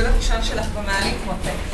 הטיול לא הראשון שלך במעלית מותק.